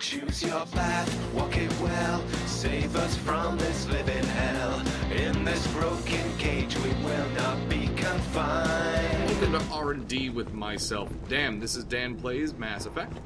Choose your path, walk it well. Save us from this living hell. In this broken cage, we will not be confined. Welcome to R&D with myself. Dan, this is Dan Plays Mass Effect.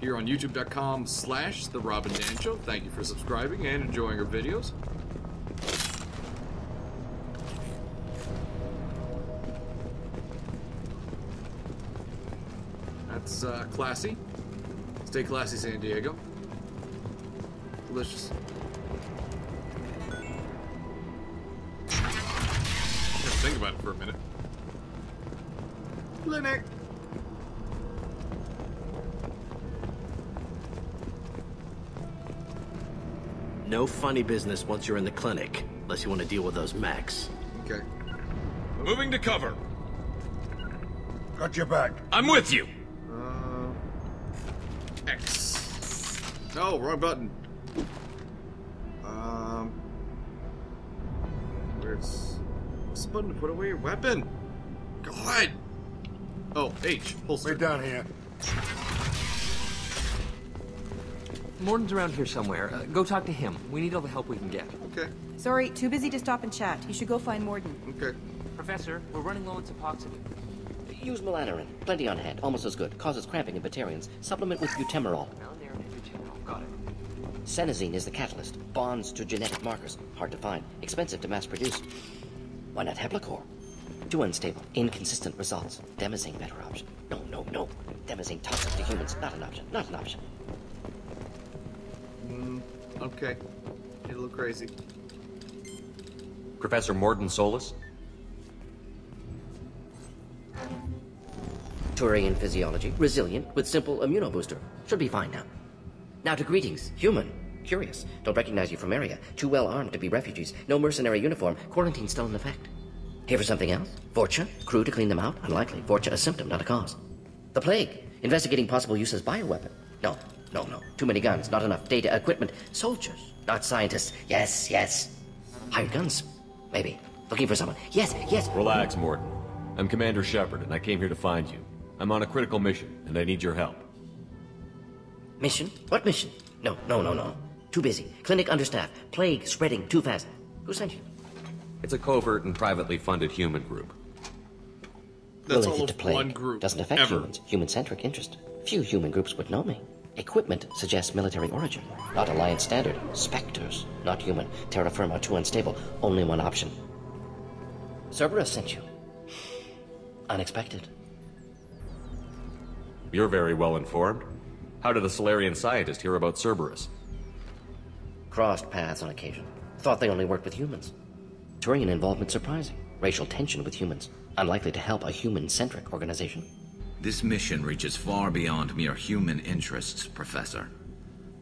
Here on youtube.com slash The Rob and Dan Show. Thank you for subscribing and enjoying our videos. That's uh, classy. Stay classy, San Diego. Delicious. Think about it for a minute. Clinic. No funny business once you're in the clinic, unless you want to deal with those mechs. Okay. Moving to cover. Got your back. I'm with you. X. No, wrong button. Um. Where's what's the button to put away your weapon? God. Oh, H. Holster. We're down here. Mordin's around here somewhere. Uh, go talk to him. We need all the help we can get. Okay. Sorry, too busy to stop and chat. You should go find Mordin. Okay. Professor, we're running low on Suboxone. Use malanarin. Plenty on hand. Almost as good. Causes cramping in Batarians. Supplement with butemerol. Malanarin and buterenol. Got it. Senesine is the catalyst. Bonds to genetic markers. Hard to find. Expensive to mass produce. Why not Heplacor? Too unstable. Inconsistent results. Demazine better option. No, no, no. Demazine toxic to humans. Not an option. Not an option. Mm, okay. Get a little crazy. Professor Mordin Solus? Turian physiology. Resilient with simple immunobooster. Should be fine now. Now to greetings. Human. Curious. Don't recognize you from area. Too well armed to be refugees. No mercenary uniform. Quarantine still in effect. Here for something else? Vorcha? Crew to clean them out? Unlikely. Vorcha a symptom, not a cause. The plague. Investigating possible use as bioweapon. No, no, no. Too many guns, not enough data, equipment. Soldiers, not scientists. Yes, yes. Hired guns. Maybe. Looking for someone. Yes, yes. Relax, Mordin. I'm Commander Shepard, and I came here to find you. I'm on a critical mission, and I need your help. Mission? What mission? No, no, no, no. Too busy. Clinic understaffed. Plague spreading too fast. Who sent you? It's a covert and privately funded human group. That's Related to plague. one group. Doesn't affect ever. humans. Human-centric interest. Few human groups would know me. Equipment suggests military origin. Not Alliance standard. Spectres. Not human. Terra firma too unstable. Only one option. Cerberus sent you. Unexpected. You're very well informed. How did a Salarian scientist hear about Cerberus? Crossed paths on occasion. Thought they only worked with humans. Turian involvement surprising. Racial tension with humans. Unlikely to help a human-centric organization. This mission reaches far beyond mere human interests, Professor.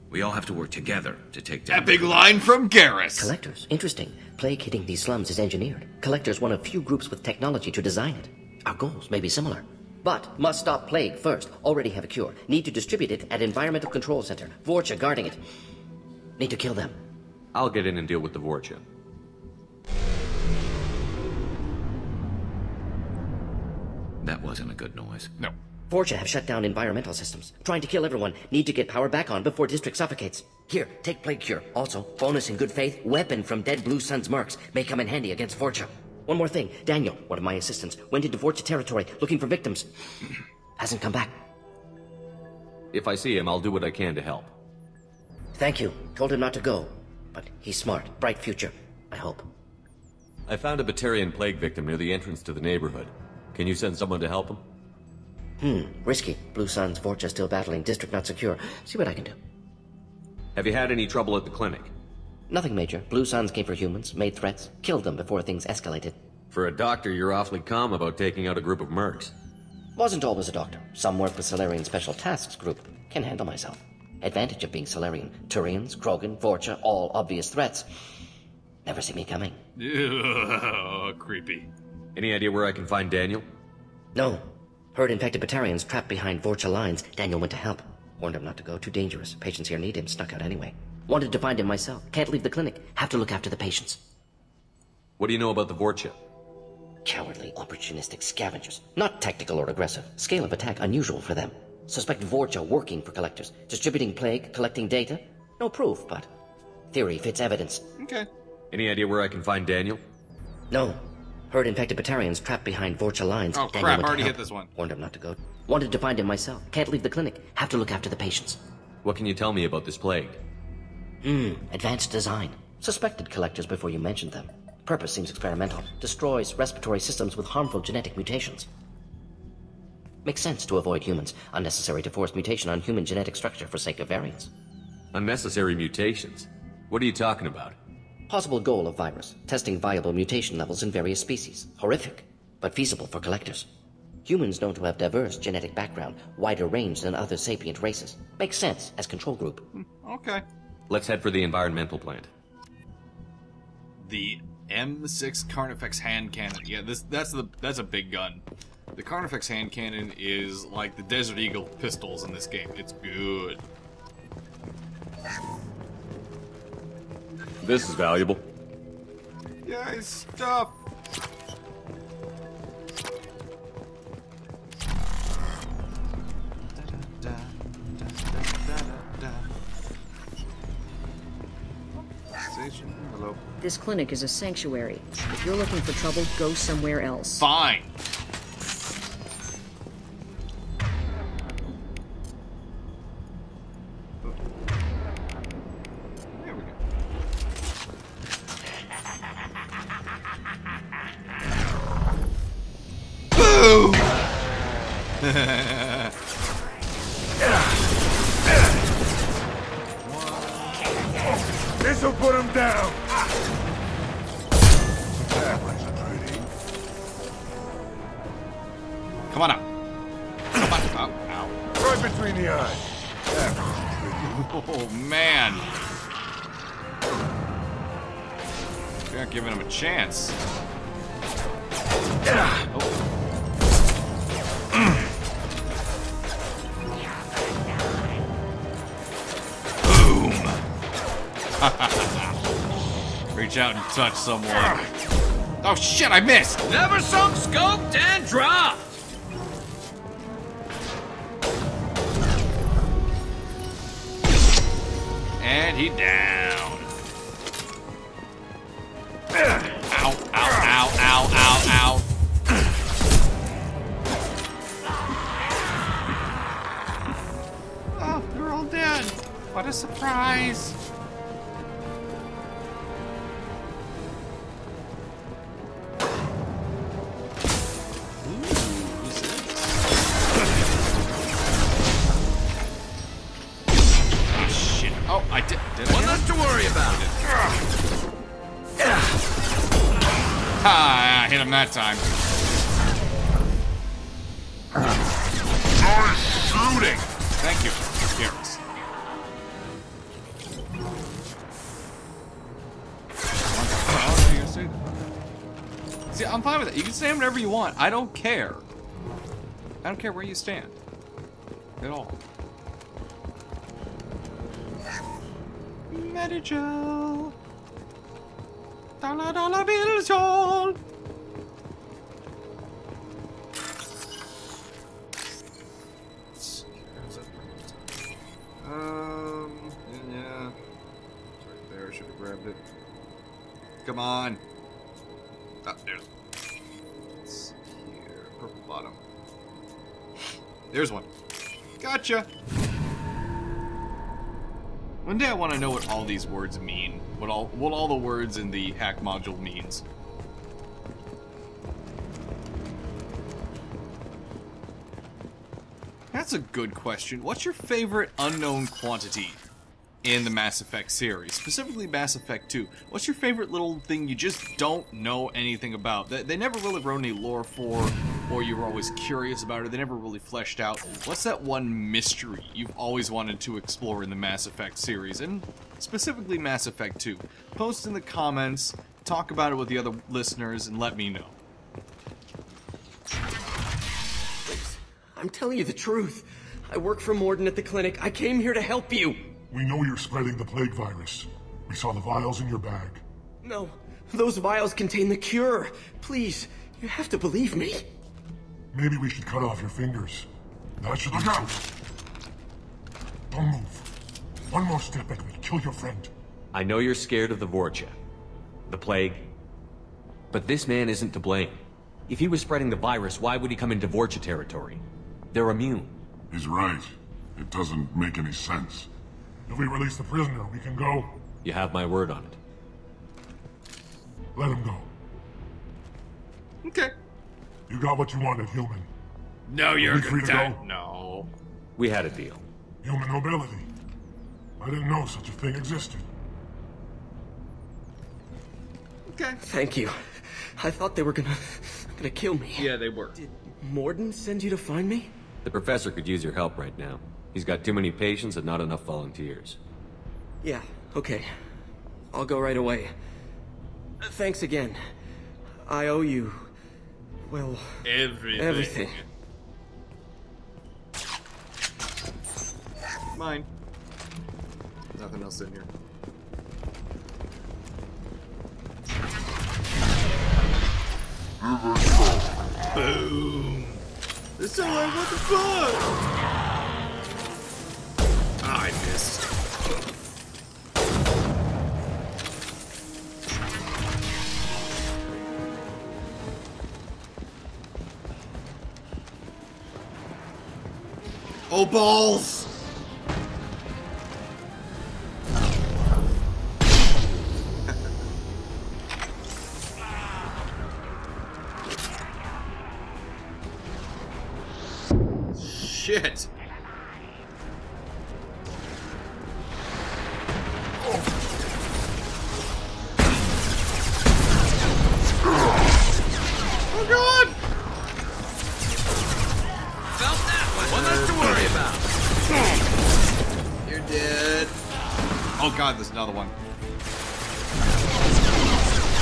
We all have to work together to take down. That big line from Garrus! Collectors. Interesting. Plague hitting these slums is engineered. Collectors one of few groups with technology to design it. Our goals may be similar. But must stop plague first. Already have a cure. Need to distribute it at Environmental Control Center. Vorcha guarding it. Need to kill them. I'll get in and deal with the Vorcha. That wasn't a good noise. No. Vorcha have shut down environmental systems. Trying to kill everyone. Need to get power back on before district suffocates. Here, take plague cure. Also, bonus in good faith, weapon from dead Blue Sun's mercs may come in handy against Vorcha. One more thing. Daniel, one of my assistants, went into Vorcha territory looking for victims. Hasn't come back. If I see him, I'll do what I can to help. Thank you. Told him not to go. But he's smart. Bright future. I hope. I found a Batarian plague victim near the entrance to the neighborhood. Can you send someone to help him? Hmm. Risky. Blue Sun's Vorcha still battling. District not secure. See what I can do. Have you had any trouble at the clinic? Nothing major. Blue Suns came for humans, made threats, killed them before things escalated. For a doctor, you're awfully calm about taking out a group of mercs. Wasn't always a doctor. Some work with Salarian Special Tasks Group. Can handle myself. Advantage of being Salarian. Turians, Krogan, Vorcha, all obvious threats. Never see me coming. Ugh, oh, creepy. Any idea where I can find Daniel? No. Heard infected Batarians trapped behind Vorcha lines. Daniel went to help. Warned him not to go. Too dangerous. Patients here need him. Snuck out anyway. Wanted to find him myself. Can't leave the clinic. Have to look after the patients. What do you know about the Vorcha? Cowardly, opportunistic scavengers. Not tactical or aggressive. Scale of attack unusual for them. Suspect Vorcha working for collectors, distributing plague, collecting data. No proof, but theory fits evidence. Okay. Any idea where I can find Daniel? No. Heard infected Batarians trapped behind Vorcha lines. Oh, Daniel crap, went to already hit this one. Warned him not to go. Wanted to find him myself. Can't leave the clinic. Have to look after the patients. What can you tell me about this plague? Hmm, advanced design. Suspected collectors before you mentioned them. Purpose seems experimental. Destroys respiratory systems with harmful genetic mutations. Makes sense to avoid humans. Unnecessary to force mutation on human genetic structure for sake of variance. Unnecessary mutations? What are you talking about? Possible goal of virus. Testing viable mutation levels in various species. Horrific, but feasible for collectors. Humans known to have diverse genetic background, wider range than other sapient races. Makes sense as control group. Okay. Let's head for the environmental plant. The M6 Carnifex hand cannon. Yeah, this that's the that's a big gun. The Carnifex hand cannon is like the Desert Eagle pistols in this game. It's good. This is valuable. Yay, stuff! Station, hello. This clinic is a sanctuary. If you're looking for trouble, go somewhere else. Fine. There we go. Boom! This'll put him down. That wasn't pretty. Come on up. Come on. Ow, ow. Right between the eyes. That wasn't pretty. Oh, man. You're not giving him a chance. Oh. Reach out and touch someone. Oh shit, I missed! Never sunk, scoped, and dropped! And he down. Ow, ow, ow, ow, ow, ow. Oh, they're all dead. What a surprise. Him that time. Shooting. Thank you, Garrus. No, you're gonna say that. See, I'm fine with that. You can stand wherever you want. I don't care. I don't care where you stand. At all. Medical. Dollar dollar bills, y'all. Um, yeah. It's right there. I should have grabbed it. Come on. Oh, there's. Here. Purple bottom. There's one. Gotcha. One day I want to know what all these words mean. What all what all the words in the hack module means. That's a good question. What's your favorite unknown quantity in the Mass Effect series? Specifically Mass Effect 2. What's your favorite little thing you just don't know anything about? That they never really wrote any lore for, or you were always curious about it, they never really fleshed out. What's that one mystery you've always wanted to explore in the Mass Effect series? And specifically Mass Effect 2. Post in the comments, talk about it with the other listeners, and let me know. I'm telling you the truth. I work for Mordin at the clinic. I came here to help you. We know you're spreading the plague virus. We saw the vials in your bag. No, those vials contain the cure. Please, you have to believe me. Maybe we should cut off your fingers. That should Look out! Don't move. One more step and we'll kill your friend. I know you're scared of the Vorcha. The plague. But this man isn't to blame. If he was spreading the virus, why would he come into Vorcha territory? They're immune. He's right. It doesn't make any sense. If we release the prisoner, we can go. You have my word on it. Let him go. Okay. You got what you wanted, human. No, you're we a free good to go? No. We had a deal. Human nobility. I didn't know such a thing existed. Okay. Thank you. I thought they were gonna... gonna kill me. Yeah, they were. Did Mordin send you to find me? The professor could use your help right now. He's got too many patients and not enough volunteers. Yeah, okay. I'll go right away. Uh, thanks again. I owe you... well... Everything. Everything. Mine. Nothing else in here. Boom. This time, like, what the fuck? Ah, I missed. Oh, balls! Shit. Oh god! Felt that one. One less to worry about. You're dead. Oh god, there's another one.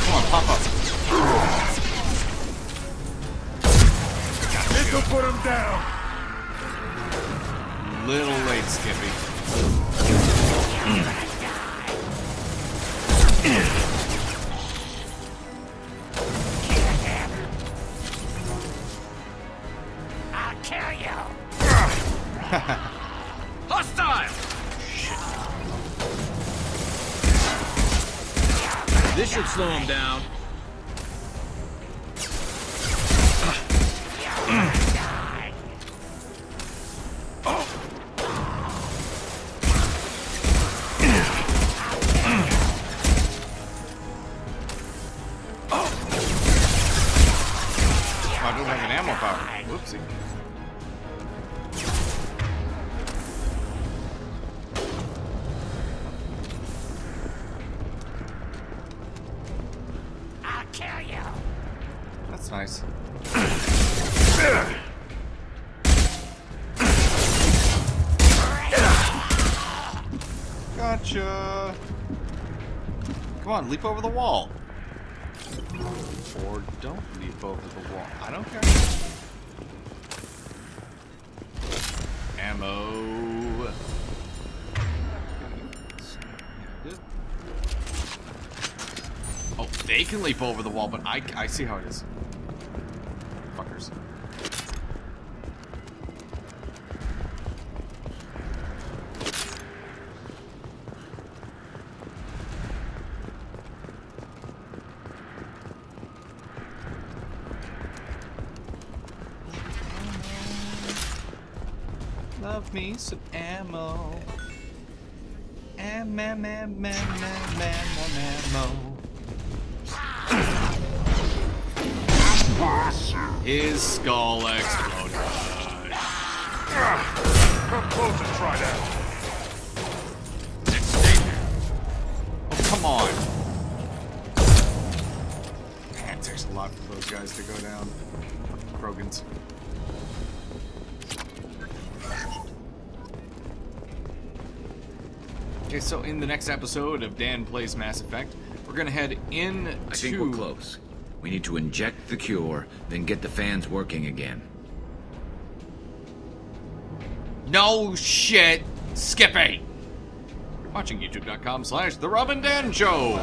Come on, pop up. This'll put him down! Little late, Skippy. I'll kill you. Hostile! This should slow him down. That's nice. Gotcha. Come on, leap over the wall. Or don't leap over the wall. I don't care. Ammo. Oh, they can leap over the wall, but I, I see how it is. Love me some ammo. Am, am, am, am, am, am, ammo. His skull exploded. Come close and try that. Oh, come on. Man, it takes a lot for those guys to go down. Krogans. Okay, so in the next episode of Dan Plays Mass Effect, we're gonna head in I think we're close. We need to inject the cure, then get the fans working again. No shit, Skippy! You're watching youtube.com slash The Rob and Dan Show.